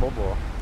bobo.